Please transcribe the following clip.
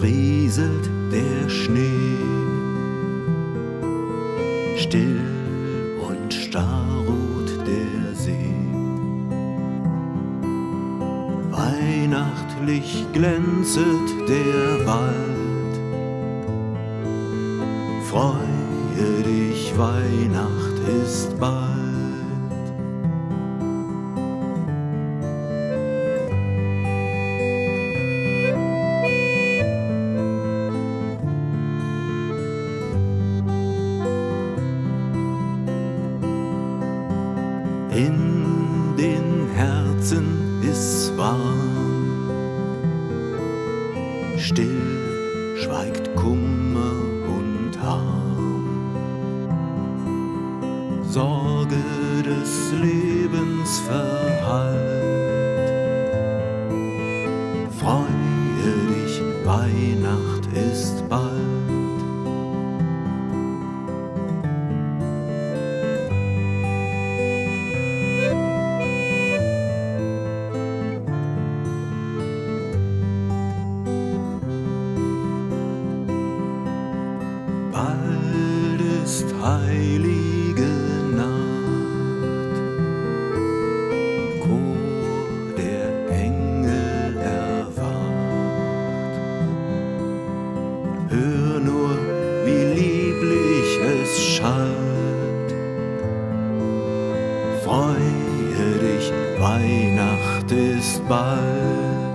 rieselt der Schnee. Still und starr ruht der See. Weihnachtlich glänzet der Wald. Freue dich, Weihnacht ist bald. In den Herzen ist warm, still schweigt Kummer und Harm. Sorge des Lebens verhallt. Freue dich, Weihnacht ist bald. Bald ist heilige Nacht. Chor der Engel erwacht. Hör nur, wie lieblich es schallt. Freue dich, Weihnacht ist bald.